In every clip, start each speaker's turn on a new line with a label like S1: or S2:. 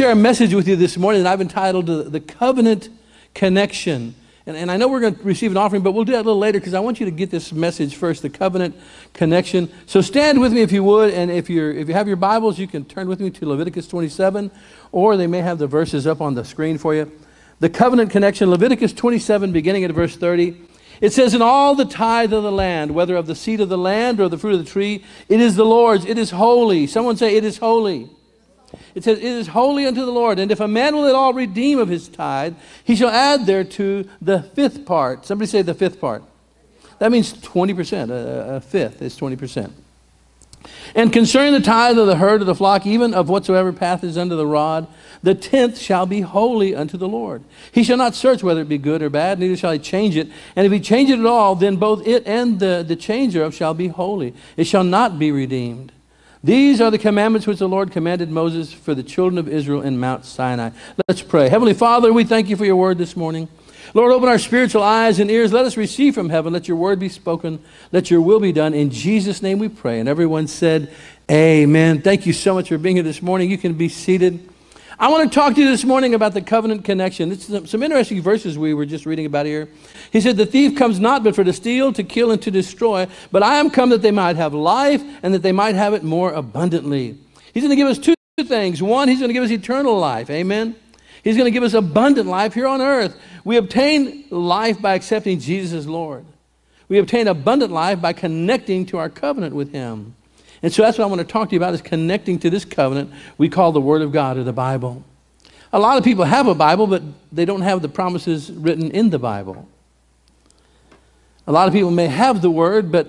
S1: share a message with you this morning that I've entitled The Covenant Connection. And, and I know we're going to receive an offering, but we'll do that a little later because I want you to get this message first the covenant connection. So stand with me if you would. And if, you're, if you have your Bibles, you can turn with me to Leviticus 27, or they may have the verses up on the screen for you. The covenant connection, Leviticus 27, beginning at verse 30. It says, In all the tithe of the land, whether of the seed of the land or the fruit of the tree, it is the Lord's, it is holy. Someone say, It is holy. It says, It is holy unto the Lord. And if a man will at all redeem of his tithe, he shall add thereto the fifth part. Somebody say the fifth part. That means 20%. A, a fifth is 20%. And concerning the tithe of the herd of the flock, even of whatsoever path is under the rod, the tenth shall be holy unto the Lord. He shall not search whether it be good or bad, neither shall he change it. And if he change it at all, then both it and the, the changer of shall be holy. It shall not be redeemed. These are the commandments which the Lord commanded Moses for the children of Israel in Mount Sinai. Let's pray. Heavenly Father, we thank you for your word this morning. Lord, open our spiritual eyes and ears. Let us receive from heaven. Let your word be spoken. Let your will be done. In Jesus' name we pray. And everyone said, Amen. Thank you so much for being here this morning. You can be seated. I want to talk to you this morning about the covenant connection. It's some, some interesting verses we were just reading about here. He said, The thief comes not but for to steal, to kill, and to destroy. But I am come that they might have life and that they might have it more abundantly. He's going to give us two things. One, he's going to give us eternal life. Amen. He's going to give us abundant life here on earth. We obtain life by accepting Jesus as Lord. We obtain abundant life by connecting to our covenant with Him. And so that's what I want to talk to you about is connecting to this covenant we call the Word of God or the Bible. A lot of people have a Bible, but they don't have the promises written in the Bible. A lot of people may have the Word, but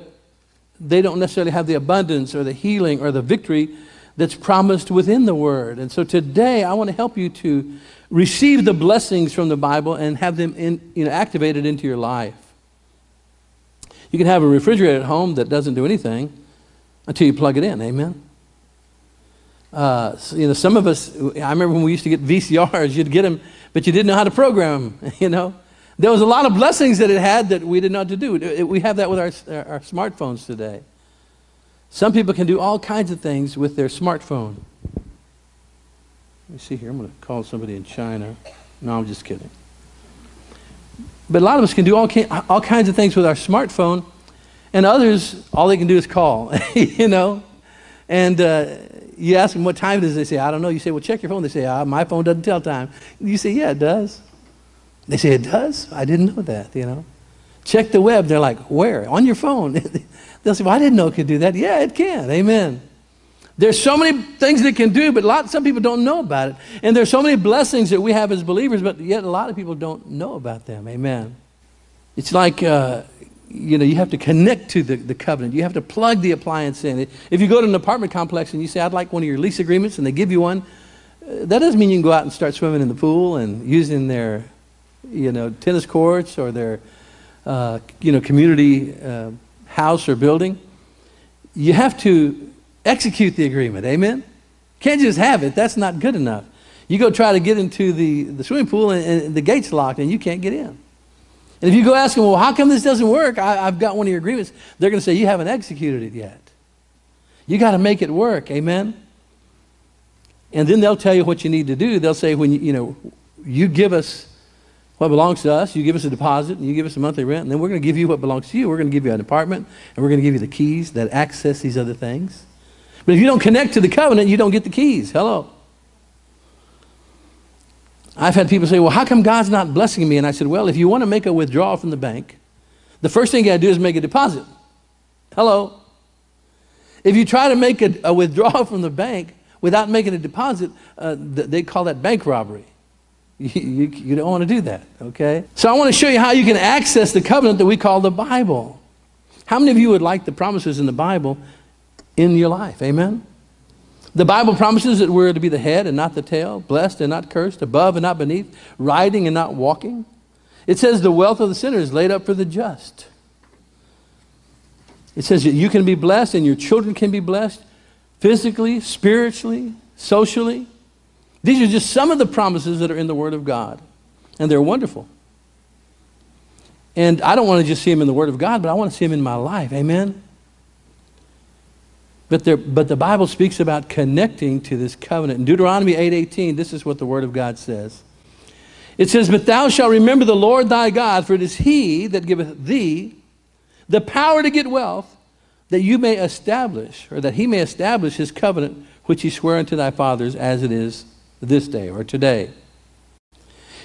S1: they don't necessarily have the abundance or the healing or the victory that's promised within the Word. And so today I want to help you to receive the blessings from the Bible and have them in, you know, activated into your life. You can have a refrigerator at home that doesn't do anything until you plug it in. Amen. Uh, so, you know, some of us. I remember when we used to get VCRs. You'd get them, but you didn't know how to program them. You know, there was a lot of blessings that it had that we didn't know how to do. We have that with our, our smartphones today. Some people can do all kinds of things with their smartphone. Let me see here. I'm going to call somebody in China. No, I'm just kidding. But a lot of us can do all, all kinds of things with our smartphone, and others, all they can do is call, you know? And uh, you ask them what time it is, they say, I don't know. You say, well, check your phone. They say, ah, my phone doesn't tell time. You say, yeah, it does. They say, it does? I didn't know that, you know? Check the web. They're like, where? On your phone. They'll say, well, I didn't know it could do that. Yeah, it can. Amen. There's so many things it can do, but lot, some people don't know about it. And there's so many blessings that we have as believers, but yet a lot of people don't know about them. Amen. It's like, uh, you know, you have to connect to the, the covenant. You have to plug the appliance in. If you go to an apartment complex and you say, I'd like one of your lease agreements, and they give you one, uh, that doesn't mean you can go out and start swimming in the pool and using their, you know, tennis courts or their, uh, you know, community uh, house or building. You have to execute the agreement. Amen? Can't just have it. That's not good enough. You go try to get into the, the swimming pool and, and the gate's locked and you can't get in. And if you go ask them, well, how come this doesn't work? I, have got one of your agreements. They're going to say, you haven't executed it yet. You got to make it work. Amen? And then they'll tell you what you need to do. They'll say, when you, you know, you give us what belongs to us. You give us a deposit and you give us a monthly rent, and then we're going to give you what belongs to you. We're going to give you an apartment, and we're going to give you the keys that access these other things. But if you don't connect to the covenant, you don't get the keys. Hello. I've had people say, Well, how come God's not blessing me? And I said, Well, if you want to make a withdrawal from the bank, the first thing you got to do is make a deposit. Hello. If you try to make a, a withdrawal from the bank without making a deposit, uh, th- they call that bank robbery. You, you, you don't want to do that, okay? So I want to show you how you can access the covenant that we call the Bible. How many of you would like the promises in the Bible in your life? Amen? The Bible promises that we're to be the head and not the tail, blessed and not cursed, above and not beneath, riding and not walking. It says the wealth of the sinner is laid up for the just. It says that you can be blessed and your children can be blessed physically, spiritually, socially. These are just some of the promises that are in the Word of God, and they're wonderful. And I don't want to just see them in the Word of God, but I want to see them in my life. Amen? But, but the Bible speaks about connecting to this covenant. In Deuteronomy 8.18, this is what the Word of God says. It says, But thou shalt remember the Lord thy God, for it is he that giveth thee the power to get wealth, that you may establish, or that he may establish his covenant, which he swore unto thy fathers, as it is this day or today.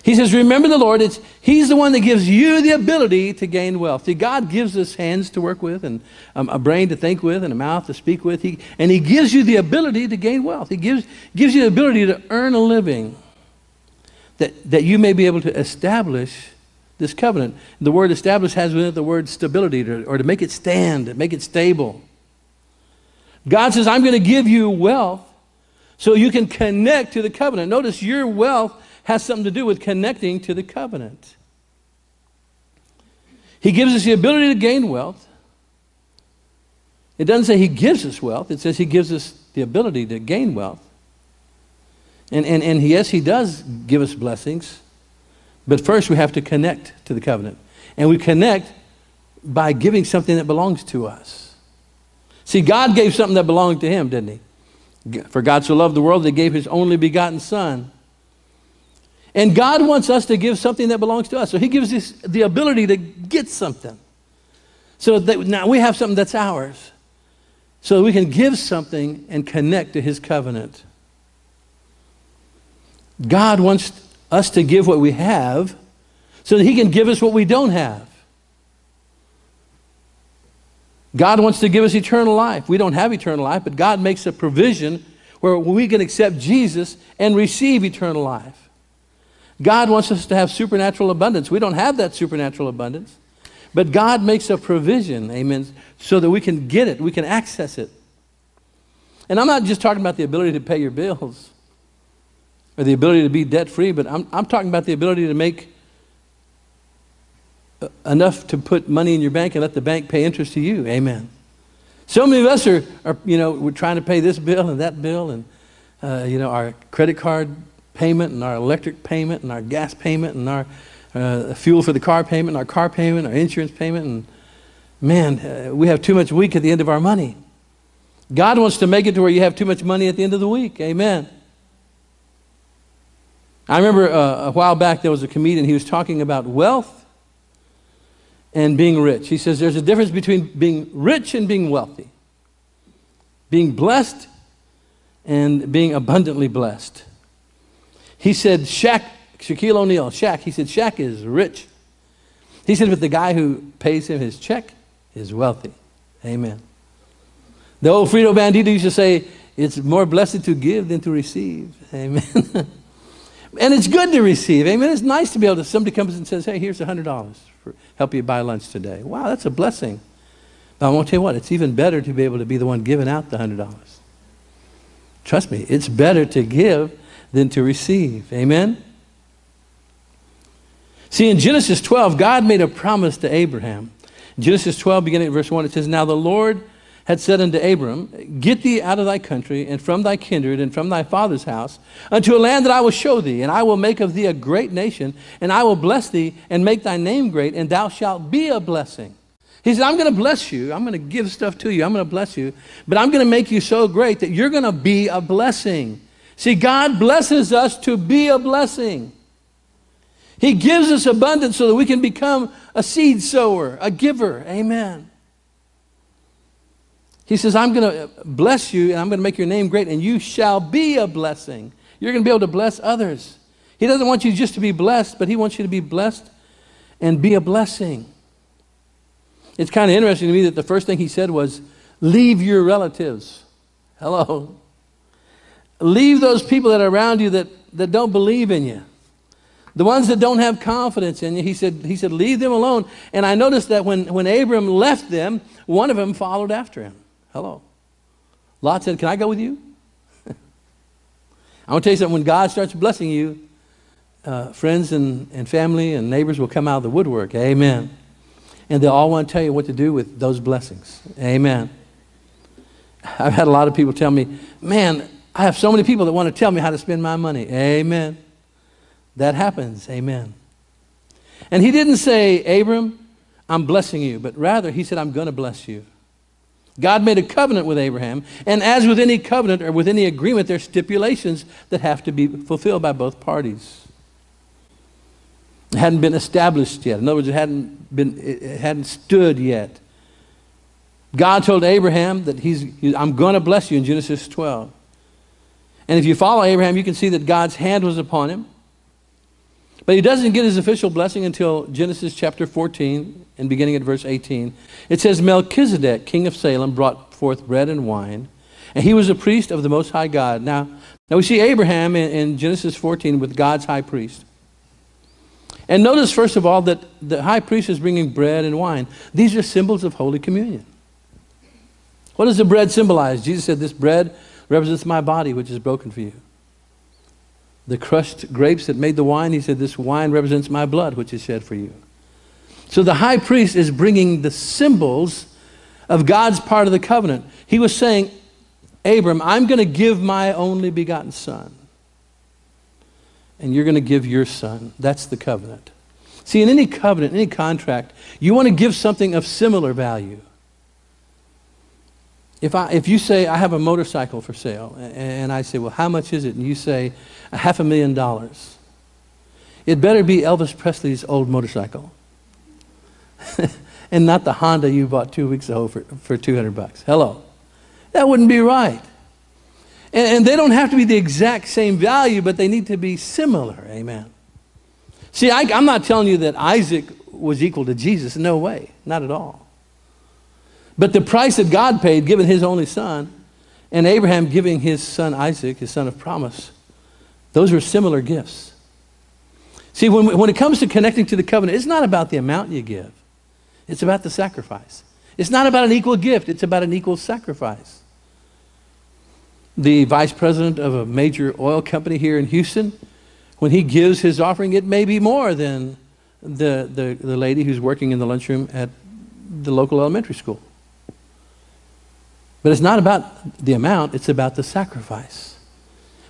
S1: He says, Remember the Lord. It's, he's the one that gives you the ability to gain wealth. See, God gives us hands to work with, and um, a brain to think with, and a mouth to speak with. He, and He gives you the ability to gain wealth. He gives, gives you the ability to earn a living that, that you may be able to establish this covenant. The word establish has within it the word stability, to, or to make it stand, to make it stable. God says, I'm going to give you wealth so you can connect to the covenant. Notice your wealth has something to do with connecting to the covenant. He gives us the ability to gain wealth. It doesn't say He gives us wealth, it says He gives us the ability to gain wealth. And, and, and yes, He does give us blessings, but first we have to connect to the covenant. And we connect by giving something that belongs to us. See, God gave something that belonged to Him, didn't He? For God so loved the world that He gave His only begotten Son. And God wants us to give something that belongs to us. So He gives us the ability to get something. So that now we have something that's ours. So we can give something and connect to His covenant. God wants us to give what we have so that He can give us what we don't have. God wants to give us eternal life. We don't have eternal life, but God makes a provision where we can accept Jesus and receive eternal life. God wants us to have supernatural abundance. We don't have that supernatural abundance, but God makes a provision, amen, so that we can get it, we can access it. And I'm not just talking about the ability to pay your bills or the ability to be debt free, but I'm, I'm talking about the ability to make enough to put money in your bank and let the bank pay interest to you. Amen. So many of us are, are you know, we're trying to pay this bill and that bill and, uh, you know, our credit card payment and our electric payment and our gas payment and our uh, fuel for the car payment and our car payment, our insurance payment. And man, uh, we have too much week at the end of our money. God wants to make it to where you have too much money at the end of the week. Amen. I remember uh, a while back there was a comedian, he was talking about wealth and being rich. He says there's a difference between being rich and being wealthy, being blessed and being abundantly blessed. He said, Shaq, Shaquille O'Neal, Shaq, he said, Shaq is rich. He said, but the guy who pays him his check is wealthy. Amen. The old Frito Bandito used to say, it's more blessed to give than to receive. Amen. and it's good to receive. Amen. It's nice to be able to, somebody comes and says, hey, here's $100 for help you buy lunch today. Wow, that's a blessing. But I want to tell you what, it's even better to be able to be the one giving out the $100. Trust me, it's better to give than to receive. Amen? See, in Genesis 12, God made a promise to Abraham. Genesis 12, beginning at verse 1, it says, Now the Lord had said unto Abram, Get thee out of thy country, and from thy kindred, and from thy father's house, unto a land that I will show thee, and I will make of thee a great nation, and I will bless thee, and make thy name great, and thou shalt be a blessing. He said, I'm going to bless you. I'm going to give stuff to you. I'm going to bless you. But I'm going to make you so great that you're going to be a blessing. See, God blesses us to be a blessing. He gives us abundance so that we can become a seed sower, a giver. Amen. He says, I'm going to bless you and I'm going to make your name great, and you shall be a blessing. You're going to be able to bless others. He doesn't want you just to be blessed, but He wants you to be blessed and be a blessing. It's kind of interesting to me that the first thing He said was, Leave your relatives. Hello. Leave those people that are around you that, that don't believe in you. The ones that don't have confidence in you, he said, he said, leave them alone. And I noticed that when, when Abram left them, one of them followed after him. Hello. Lot said, Can I go with you? I want to tell you something. When God starts blessing you, uh, friends and, and family and neighbors will come out of the woodwork. Amen. And they'll all want to tell you what to do with those blessings. Amen. I've had a lot of people tell me, Man, I have so many people that want to tell me how to spend my money. Amen. That happens. Amen. And he didn't say, Abram, I'm blessing you, but rather he said, I'm going to bless you. God made a covenant with Abraham, and as with any covenant or with any agreement, there are stipulations that have to be fulfilled by both parties. It hadn't been established yet. In other words, it hadn't, been, it hadn't stood yet. God told Abraham that he's, I'm going to bless you in Genesis 12. And if you follow Abraham, you can see that God's hand was upon him. But he doesn't get his official blessing until Genesis chapter 14 and beginning at verse 18. It says, Melchizedek, king of Salem, brought forth bread and wine, and he was a priest of the Most High God. Now, now we see Abraham in, in Genesis 14 with God's high priest. And notice, first of all, that the high priest is bringing bread and wine. These are symbols of Holy Communion. What does the bread symbolize? Jesus said, This bread represents my body, which is broken for you the crushed grapes that made the wine, he said, This wine represents my blood, which is shed for you. So the high priest is bringing the symbols of God's part of the covenant. He was saying, Abram, I'm going to give my only begotten son. And you're going to give your son. That's the covenant. See, in any covenant, any contract, you want to give something of similar value. If, I, if you say, I have a motorcycle for sale, and I say, well, how much is it? And you say, a half a million dollars. It better be Elvis Presley's old motorcycle. and not the Honda you bought two weeks ago for, for 200 bucks. Hello. That wouldn't be right. And, and they don't have to be the exact same value, but they need to be similar. Amen. See, I, I'm not telling you that Isaac was equal to Jesus. No way. Not at all. But the price that God paid, giving his only son, and Abraham giving his son Isaac, his son of promise, those are similar gifts. See, when, when it comes to connecting to the covenant, it's not about the amount you give, it's about the sacrifice. It's not about an equal gift, it's about an equal sacrifice. The vice president of a major oil company here in Houston, when he gives his offering, it may be more than the, the, the lady who's working in the lunchroom at the local elementary school. But it's not about the amount, it's about the sacrifice.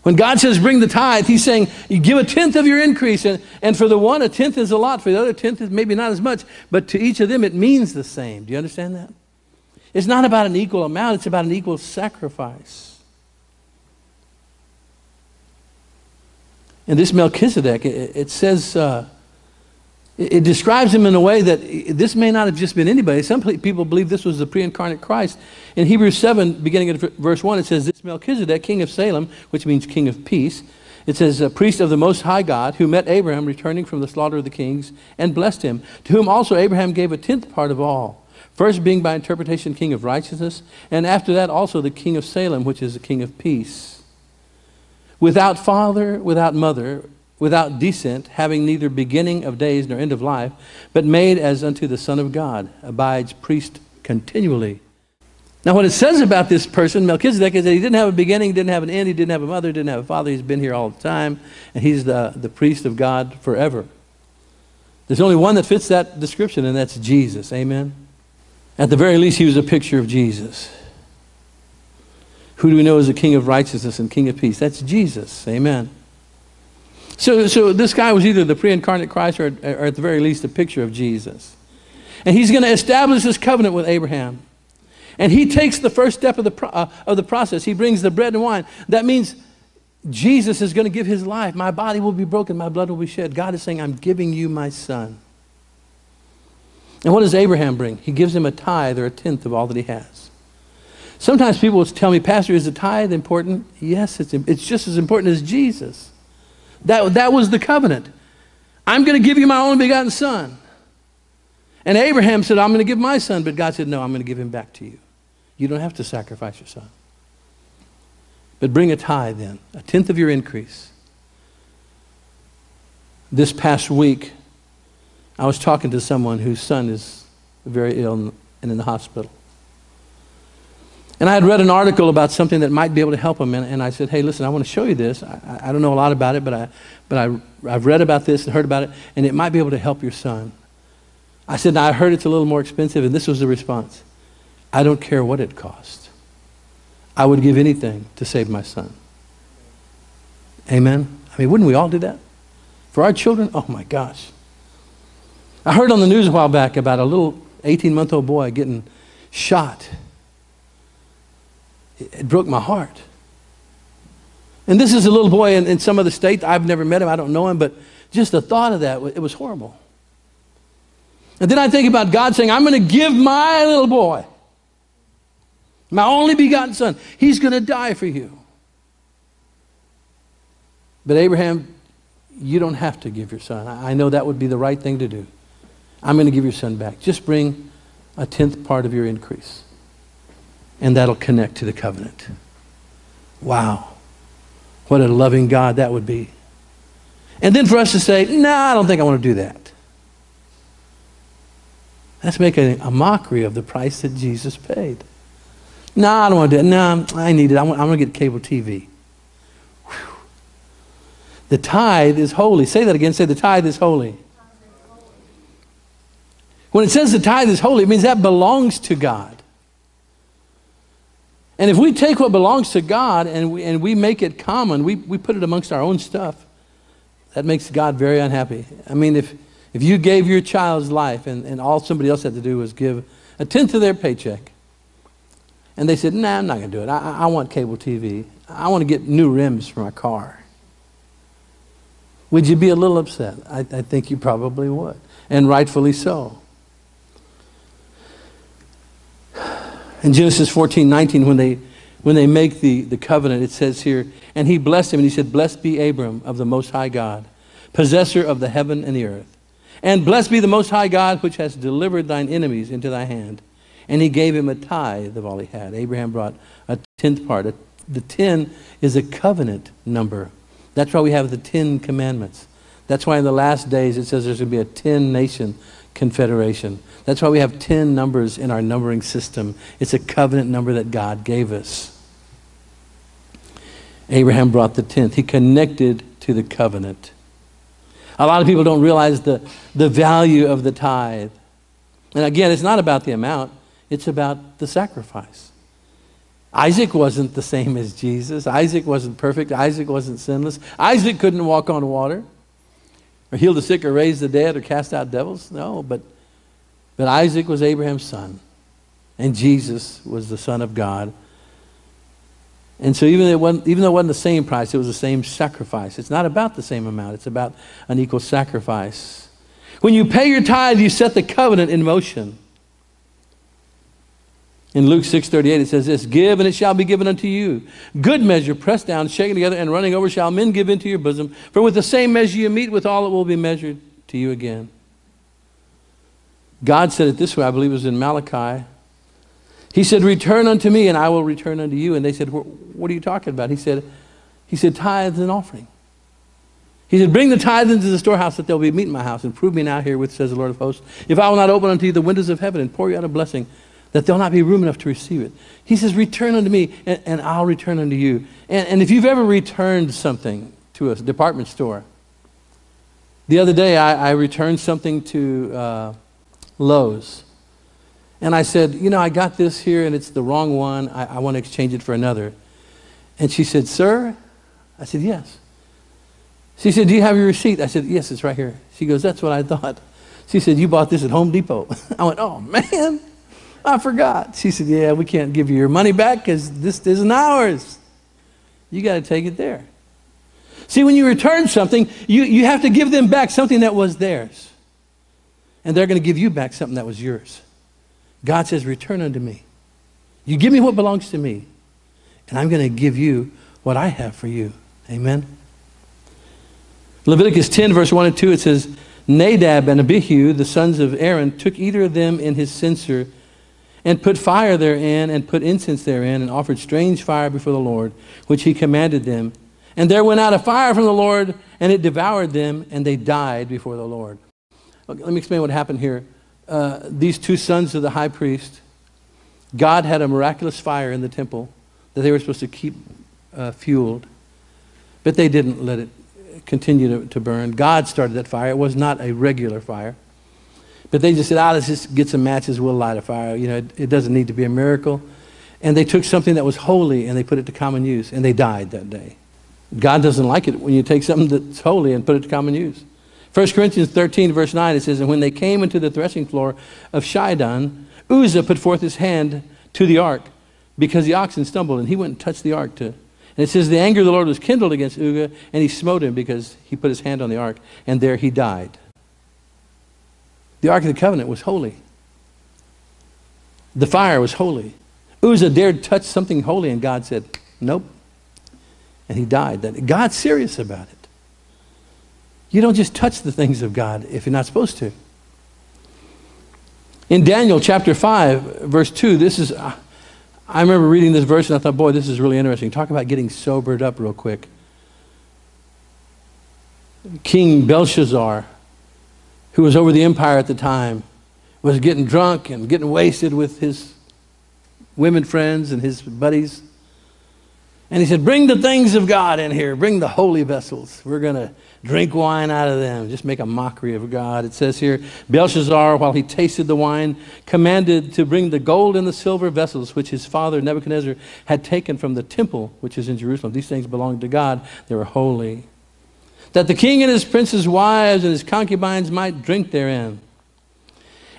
S1: When God says bring the tithe, He's saying you give a tenth of your increase. And, and for the one, a tenth is a lot. For the other, tenth is maybe not as much. But to each of them, it means the same. Do you understand that? It's not about an equal amount, it's about an equal sacrifice. And this Melchizedek, it, it says, uh, it describes him in a way that this may not have just been anybody. Some people believe this was the pre incarnate Christ. In Hebrews 7, beginning at verse 1, it says, This Melchizedek, king of Salem, which means king of peace, it says, a priest of the Most High God, who met Abraham returning from the slaughter of the kings and blessed him, to whom also Abraham gave a tenth part of all. First being by interpretation king of righteousness, and after that also the king of Salem, which is the king of peace. Without father, without mother, without descent, having neither beginning of days nor end of life, but made as unto the Son of God, abides priest continually. Now, what it says about this person, Melchizedek, is that he didn't have a beginning, didn't have an end, he didn't have a mother, didn't have a father, he's been here all the time, and he's the, the priest of God forever. There's only one that fits that description, and that's Jesus. Amen? At the very least, he was a picture of Jesus. Who do we know is the King of righteousness and King of peace? That's Jesus. Amen. So, so this guy was either the pre incarnate Christ or, or at the very least a picture of Jesus. And he's going to establish this covenant with Abraham. And he takes the first step of the, pro, uh, of the process. He brings the bread and wine. That means Jesus is going to give his life. My body will be broken, my blood will be shed. God is saying, I'm giving you my son. And what does Abraham bring? He gives him a tithe or a tenth of all that he has. Sometimes people will tell me, Pastor, is the tithe important? Yes, it's, it's just as important as Jesus. That, that was the covenant. I'm going to give you my only begotten son. And Abraham said, I'm going to give my son. But God said, No, I'm going to give him back to you. You don't have to sacrifice your son. But bring a tithe then, a tenth of your increase. This past week, I was talking to someone whose son is very ill and in the hospital. And I had read an article about something that might be able to help him, and, and I said, hey, listen, I want to show you this. I, I don't know a lot about it, but, I, but I, I've read about this and heard about it, and it might be able to help your son. I said, now I heard it's a little more expensive, and this was the response. I don't care what it costs. I would give anything to save my son. Amen? I mean, wouldn't we all do that? For our children? Oh my gosh. I heard on the news a while back about a little 18 month old boy getting shot it broke my heart. And this is a little boy in, in some other state. I've never met him, I don't know him, but just the thought of that, it was horrible. And then I think about God saying, I'm going to give my little boy, my only begotten son, he's going to die for you. But Abraham, you don't have to give your son. I know that would be the right thing to do. I'm going to give your son back. Just bring a tenth part of your increase and that'll connect to the covenant. Wow. What a loving God that would be. And then for us to say, no, nah, I don't think I want to do that. That's making a mockery of the price that Jesus paid. No, nah, I don't want to do it. No, nah, I need it. I'm, I'm going to get cable TV. Whew. The tithe is holy. Say that again. Say the tithe is holy. When it says the tithe is holy, it means that belongs to God. And if we take what belongs to God and we, and we make it common, we, we put it amongst our own stuff, that makes God very unhappy. I mean, if, if you gave your child's life and, and all somebody else had to do was give a tenth of their paycheck, and they said, nah, I'm not going to do it. I, I want cable TV. I want to get new rims for my car. Would you be a little upset? I, I think you probably would, and rightfully so. In Genesis 14, 19, when they, when they make the, the covenant, it says here, and he blessed him, and he said, Blessed be Abram of the Most High God, possessor of the heaven and the earth. And blessed be the Most High God, which has delivered thine enemies into thy hand. And he gave him a tithe of all he had. Abraham brought a tenth part. the ten is a covenant number. That's why we have the Ten Commandments. That's why in the last days it says there's going to be a ten nation confederation. That's why we have 10 numbers in our numbering system. It's a covenant number that God gave us. Abraham brought the 10th. He connected to the covenant. A lot of people don't realize the, the value of the tithe. And again, it's not about the amount, it's about the sacrifice. Isaac wasn't the same as Jesus. Isaac wasn't perfect. Isaac wasn't sinless. Isaac couldn't walk on water or heal the sick or raise the dead or cast out devils. No, but but Isaac was Abraham's son, and Jesus was the Son of God. And so even, though even though it wasn't the same price, it was the same sacrifice. It's not about the same amount, it's about an equal sacrifice. When you pay your tithe, you set the covenant in motion. In Luke 6:38 it says this, "Give and it shall be given unto you. Good measure, pressed down, shaken together and running over shall men give into your bosom, for with the same measure you meet with all it will be measured to you again." God said it this way, I believe it was in Malachi. He said, Return unto me, and I will return unto you. And they said, What are you talking about? He said, he said, Tithes and offering. He said, Bring the tithes into the storehouse that there will be meat in my house, and prove me now herewith, says the Lord of hosts, if I will not open unto you the windows of heaven and pour you out a blessing, that there'll not be room enough to receive it. He says, Return unto me, and, and I'll return unto you. And, and if you've ever returned something to a department store, the other day I, I returned something to. Uh, Lowe's. And I said, You know, I got this here and it's the wrong one. I, I want to exchange it for another. And she said, Sir? I said, Yes. She said, Do you have your receipt? I said, Yes, it's right here. She goes, That's what I thought. She said, You bought this at Home Depot. I went, Oh, man, I forgot. She said, Yeah, we can't give you your money back because this isn't ours. You got to take it there. See, when you return something, you, you have to give them back something that was theirs. And they're going to give you back something that was yours. God says, Return unto me. You give me what belongs to me, and I'm going to give you what I have for you. Amen. Leviticus 10, verse 1 and 2, it says, Nadab and Abihu, the sons of Aaron, took either of them in his censer and put fire therein and put incense therein and offered strange fire before the Lord, which he commanded them. And there went out a fire from the Lord, and it devoured them, and they died before the Lord. Okay, let me explain what happened here. Uh, these two sons of the high priest, God had a miraculous fire in the temple that they were supposed to keep uh, fueled, but they didn't let it continue to, to burn. God started that fire. It was not a regular fire. But they just said, ah, let's just get some matches, we'll light a fire. You know, it, it doesn't need to be a miracle. And they took something that was holy and they put it to common use, and they died that day. God doesn't like it when you take something that's holy and put it to common use. 1 Corinthians 13, verse 9, it says, And when they came into the threshing floor of Shidon, Uzzah put forth his hand to the ark because the oxen stumbled, and he went and touched the ark to. And it says, The anger of the Lord was kindled against Uzzah, and he smote him because he put his hand on the ark, and there he died. The ark of the covenant was holy, the fire was holy. Uzzah dared touch something holy, and God said, Nope and he died. That God's serious about it. You don't just touch the things of God if you're not supposed to. In Daniel chapter 5, verse 2, this is, uh, I remember reading this verse and I thought, boy, this is really interesting. Talk about getting sobered up real quick. King Belshazzar, who was over the empire at the time, was getting drunk and getting wasted with his women friends and his buddies. And he said, Bring the things of God in here. Bring the holy vessels. We're going to drink wine out of them. Just make a mockery of God. It says here Belshazzar, while he tasted the wine, commanded to bring the gold and the silver vessels which his father Nebuchadnezzar had taken from the temple which is in Jerusalem. These things belonged to God, they were holy. That the king and his prince's wives and his concubines might drink therein.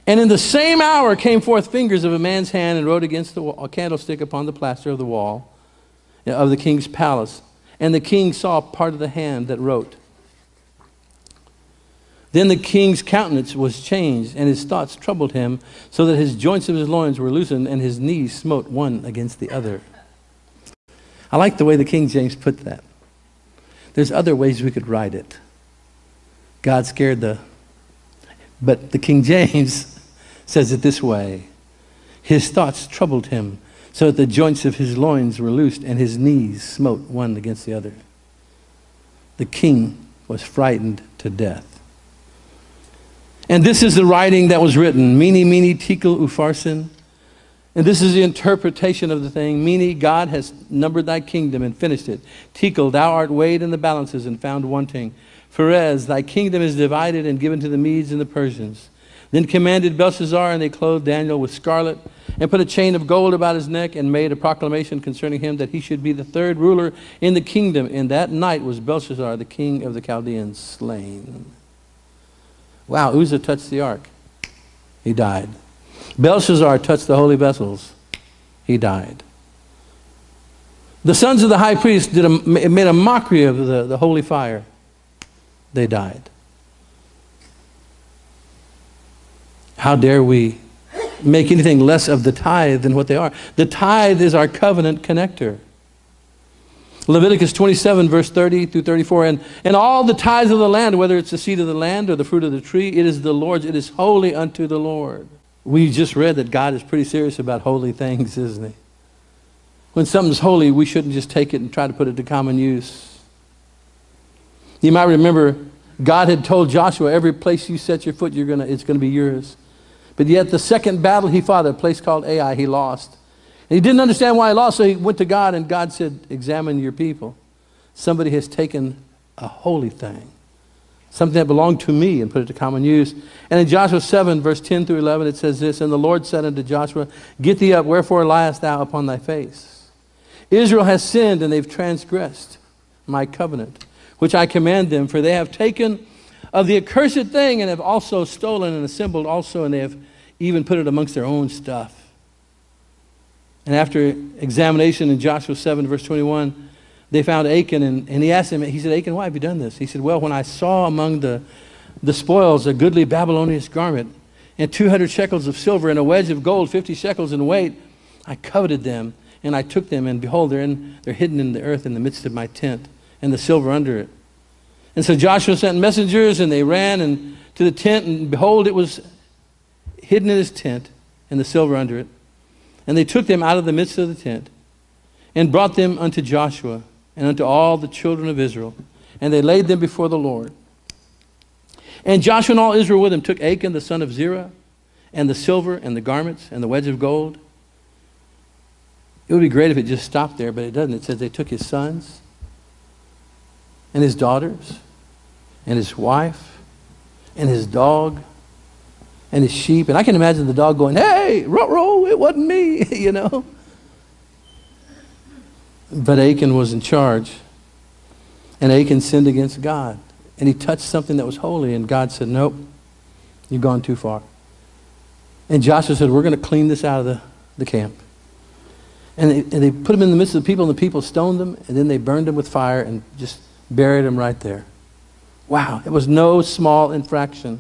S1: And in the same hour came forth fingers of a man's hand and wrote against the wall, a candlestick upon the plaster of the wall uh, of the king's palace. And the king saw part of the hand that wrote. Then the king's countenance was changed, and his thoughts troubled him, so that his joints of his loins were loosened, and his knees smote one against the other. I like the way the King James put that. There's other ways we could write it. God scared the. But the King James says it this way His thoughts troubled him, so that the joints of his loins were loosed and his knees smote one against the other. The king was frightened to death. And this is the writing that was written Mene, mene, tekel, upharsin. And this is the interpretation of the thing. Mene, God has numbered thy kingdom and finished it. Tekel, thou art weighed in the balances and found wanting. Pharez, thy kingdom is divided and given to the Medes and the Persians. Then commanded Belshazzar, and they clothed Daniel with scarlet and put a chain of gold about his neck and made a proclamation concerning him that he should be the third ruler in the kingdom. And that night was Belshazzar, the king of the Chaldeans, slain. Wow, Uzzah touched the ark. He died. Belshazzar touched the holy vessels. He died. The sons of the high priest did a, made a mockery of the, the holy fire. They died. How dare we make anything less of the tithe than what they are. The tithe is our covenant connector. Leviticus 27, verse 30 through 34. And, and all the tithes of the land, whether it's the seed of the land or the fruit of the tree, it is the Lord's. It is holy unto the Lord. We just read that God is pretty serious about holy things, isn't he? When something's holy, we shouldn't just take it and try to put it to common use. You might remember God had told Joshua, every place you set your foot, you're gonna, it's going to be yours. But yet, the second battle he fought a place called Ai, he lost. And he didn't understand why he lost, so he went to God, and God said, Examine your people. Somebody has taken a holy thing, something that belonged to me, and put it to common use. And in Joshua 7, verse 10 through 11, it says this And the Lord said unto Joshua, Get thee up, wherefore liest thou upon thy face? Israel has sinned, and they've transgressed my covenant, which I command them, for they have taken of the accursed thing and have also stolen and assembled also, and they have even put it amongst their own stuff. And after examination in Joshua 7, verse 21, they found Achan, and, and he asked him, he said, Achan, why have you done this? He said, Well, when I saw among the, the spoils a goodly Babylonian garment, and 200 shekels of silver, and a wedge of gold, 50 shekels in weight, I coveted them, and I took them, and behold, they're, in, they're hidden in the earth in the midst of my tent, and the silver under it. And so Joshua sent messengers, and they ran and to the tent, and behold, it was hidden in his tent, and the silver under it. And they took them out of the midst of the tent, and brought them unto Joshua and unto all the children of Israel, and they laid them before the Lord. And Joshua and all Israel with him took Achan the son of Zerah, and the silver, and the garments, and the wedge of gold. It would be great if it just stopped there, but it doesn't. It says they took his sons, and his daughters, and his wife, and his dog, and his sheep. And I can imagine the dog going, Hey, row, it wasn't me, you know. But Achan was in charge. And Achan sinned against God. And he touched something that was holy. And God said, Nope, you've gone too far. And Joshua said, We're going to clean this out of the, the camp. And they, and they put him in the midst of the people, and the people stoned him, and then they burned him with fire and just buried him right there. Wow, it was no small infraction.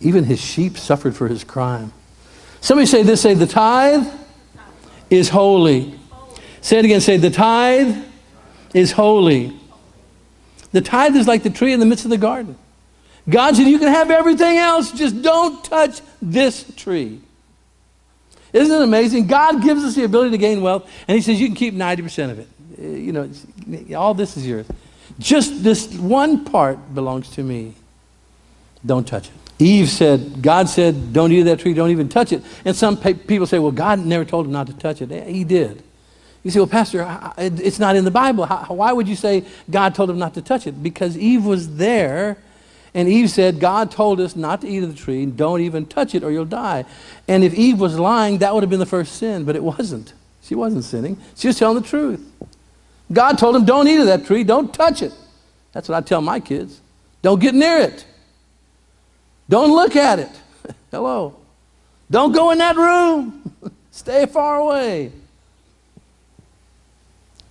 S1: Even his sheep suffered for his crime. Somebody say this say, the tithe is holy. Say it again, say, the tithe is holy. The tithe is like the tree in the midst of the garden. God said, You can have everything else, just don't touch this tree. Isn't it amazing? God gives us the ability to gain wealth, and He says, You can keep 90% of it. Uh, you know, all this is yours. Just this one part belongs to me. Don't touch it. Eve said, God said, don't eat that tree, don't even touch it. And some people say, well, God never told him not to touch it. He did. You say, well, Pastor, it's not in the Bible. why would you say God told him not to touch it? Because Eve was there, and Eve said, God told us not to eat of the tree, don't even touch it or you'll die. And if Eve was lying, that would have been the first sin, but it wasn't. She wasn't sinning, she was telling the truth. God told him, don't eat of that tree, don't touch it. That's what I tell my kids. Don't get near it. Don't look at it. Hello. Don't go in that room. Stay far away.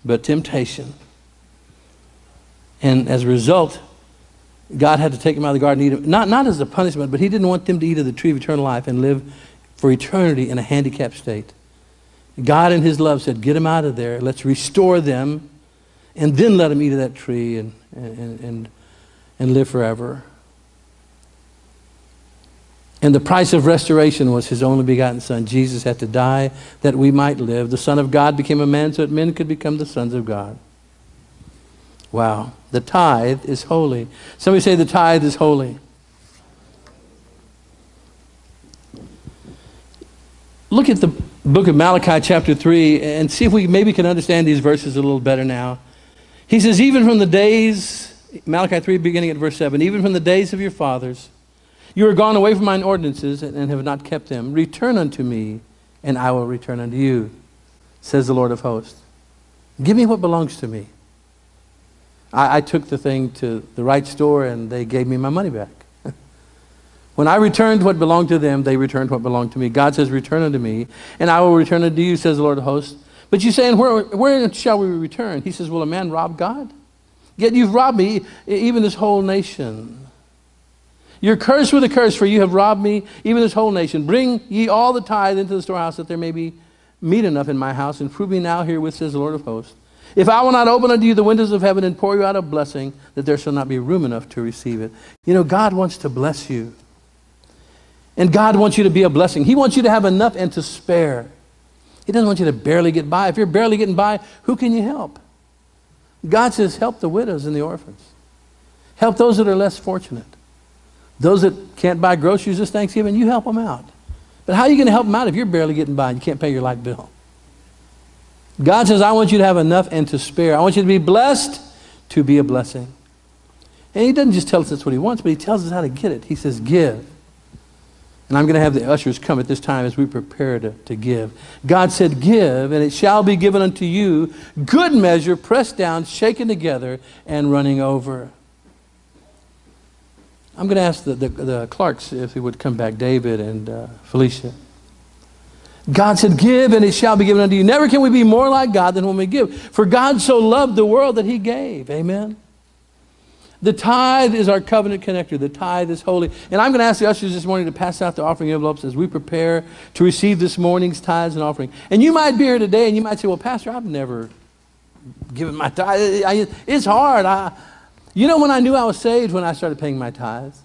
S1: But temptation. And as a result, God had to take him out of the garden and eat. Not, not as a punishment, but he didn't want them to eat of the tree of eternal life and live for eternity in a handicapped state. God in his love said, get them out of there. Let's restore them and then let them eat of that tree and, and, and, and live forever. And the price of restoration was his only begotten Son. Jesus had to die that we might live. The Son of God became a man so that men could become the sons of God. Wow. The tithe is holy. Somebody say the tithe is holy. Look at the book of Malachi, chapter 3, and see if we maybe can understand these verses a little better now. He says, Even from the days, Malachi 3, beginning at verse 7, even from the days of your fathers, you are gone away from mine ordinances and have not kept them. Return unto me, and I will return unto you, says the Lord of hosts. Give me what belongs to me. I, I took the thing to the right store, and they gave me my money back. when I returned what belonged to them, they returned what belonged to me. God says, Return unto me, and I will return unto you, says the Lord of hosts. But you say, and where, where shall we return? He says, Will a man rob God? Yet you've robbed me, even this whole nation. You're cursed with a curse, for you have robbed me, even this whole nation. Bring ye all the tithe into the storehouse, that there may be meat enough in my house, and prove me now herewith, says the Lord of hosts. If I will not open unto you the windows of heaven and pour you out a blessing, that there shall not be room enough to receive it. You know, God wants to bless you. And God wants you to be a blessing. He wants you to have enough and to spare. He doesn't want you to barely get by. If you're barely getting by, who can you help? God says, help the widows and the orphans. Help those that are less fortunate. Those that can't buy groceries this Thanksgiving, you help them out. But how are you going to help them out if you're barely getting by and you can't pay your light bill? God says, I want you to have enough and to spare. I want you to be blessed to be a blessing. And He doesn't just tell us that's what He wants, but He tells us how to get it. He says, give. And I'm going to have the ushers come at this time as we prepare to, to give. God said, Give, and it shall be given unto you, good measure, pressed down, shaken together, and running over. I'm going to ask the, the, the Clarks if they would come back, David and uh, Felicia. God said, Give and it shall be given unto you. Never can we be more like God than when we give. For God so loved the world that he gave. Amen. The tithe is our covenant connector. The tithe is holy. And I'm going to ask the ushers this morning to pass out the offering envelopes as we prepare to receive this morning's tithes and offering. And you might be here today and you might say, Well, Pastor, I've never given my tithe. It's hard. I, you know when I knew I was saved? When I started paying my tithes.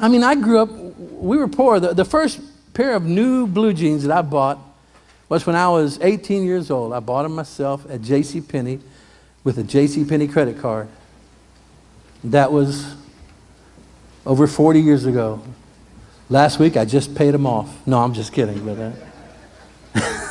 S1: I mean, I grew up, we were poor. The, the first pair of new blue jeans that I bought was when I was 18 years old. I bought them myself at J.C. Penney with a J.C. Penney credit card. That was over 40 years ago. Last week I just paid them off. No, I'm just kidding, but uh,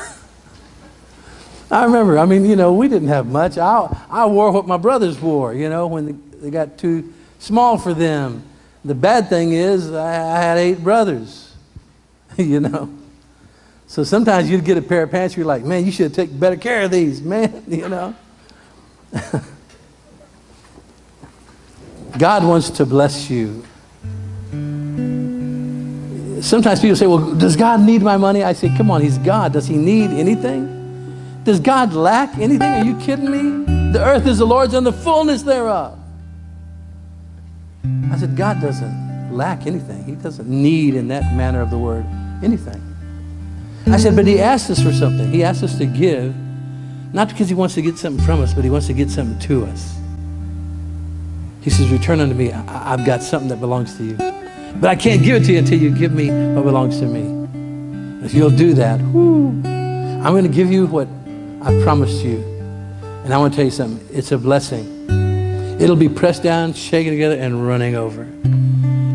S1: I remember. I mean, you know, we didn't have much. I I wore what my brothers wore. You know, when they, got too small for them. The bad thing is I, I had eight brothers. you know. So sometimes you'd get a pair of pants, you're like, man, you should take better care of these, man, you know. God wants to bless you. Sometimes people say, well, does God need my money? I say, come on, He's God. Does He need anything? Does God lack anything? Are you kidding me? The earth is the Lord's and the fullness thereof. I said, God doesn't lack anything. He doesn't need, in that manner of the word, anything. I said, but He asked us for something. He asked us to give, not because He wants to get something from us, but He wants to get something to us. He says, Return unto me. I- have got something that belongs to you. But I can't give it to you until you give me what belongs to me. If you'll do that, whoo, I'm going to give you what I promise you. And I want to tell you something. It's a blessing. It'll be pressed down, shaken together, and running over.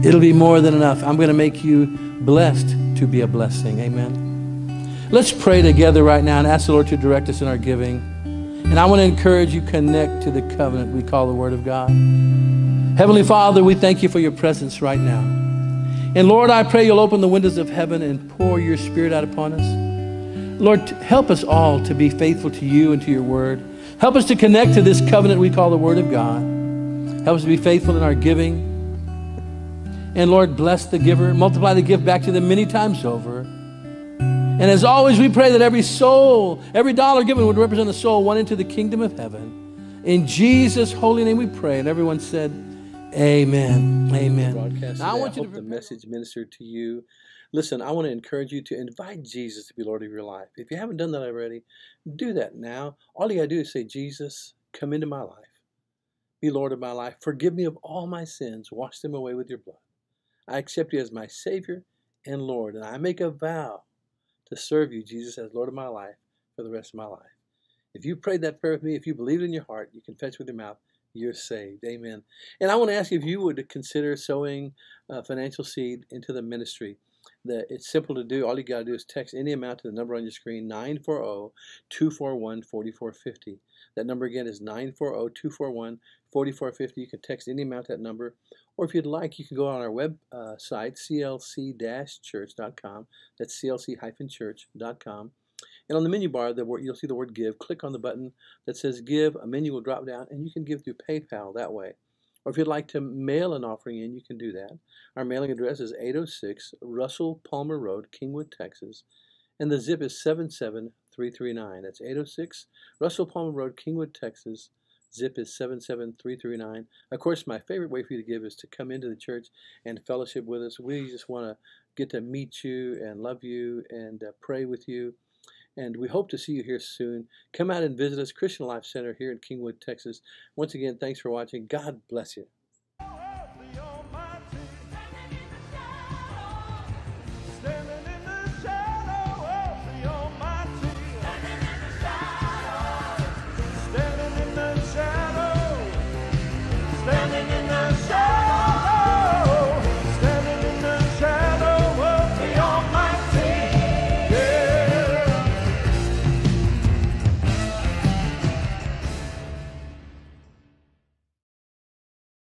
S1: It'll be more than enough. I'm going to make you blessed to be a blessing. Amen. Let's pray together right now and ask the Lord to direct us in our giving. And I want to encourage you connect to the covenant we call the Word of God. Heavenly Father, we thank you for your presence right now. And Lord, I pray you'll open the windows of heaven and pour your Spirit out upon us. Lord, help us all to be faithful to you and to your Word. Help us to connect to this covenant we call the Word of God. Help us to be faithful in our giving. And Lord, bless the giver, multiply the gift back to them many times over. And as always, we pray that every soul, every dollar given would represent a soul won into the kingdom of heaven. In Jesus' holy name we pray. And everyone said, Amen. Amen.
S2: Broadcast I want you to the message ministered to you. Listen, I want to encourage you to invite Jesus to be Lord of your life. If you haven't done that already, do that now. All you got to do is say, Jesus, come into my life. Be Lord of my life. Forgive me of all my sins. Wash them away with your blood. I accept you as my Savior and Lord. And I make a vow to serve you, Jesus, as Lord of my life for the rest of my life. If you prayed that prayer with me, if you believe it in your heart, you confess with your mouth, you're saved. Amen. And I want to ask you if you would consider sowing a financial seed into the ministry. The, it's simple to do. All you got to do is text any amount to the number on your screen, 940 241 4450. That number again is 940 241 4450. You can text any amount to that number. Or if you'd like, you can go on our website, uh, clc-church.com. That's clc-church.com. And on the menu bar, the word, you'll see the word give. Click on the button that says give. A menu will drop down, and you can give through PayPal that way. Or if you'd like to mail an offering in, you can do that. Our mailing address is 806 Russell Palmer Road, Kingwood, Texas. And the zip is 77339. That's 806 Russell Palmer Road, Kingwood, Texas Zip is 77339. Of course, my favorite way for you to give is to come into the church and fellowship with us. We just want to get to meet you and love you and uh, pray with you. And we hope to see you here soon. Come out and visit us, Christian Life Center here in Kingwood, Texas. Once again, thanks for watching. God bless you.